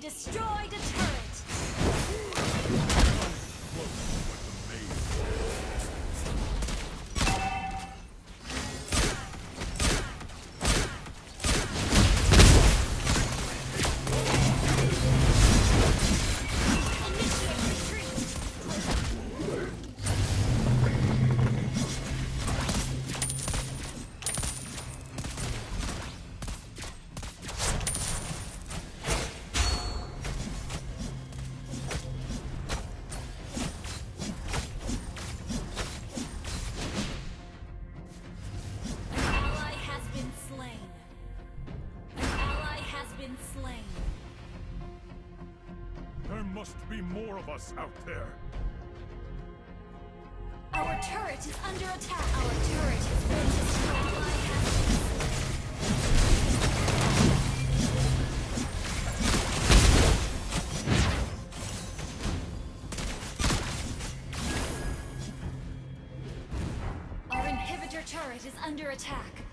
destroy a! must be more of us out there. Our turret is under attack. Our turret has been destroyed. Our inhibitor turret is under attack.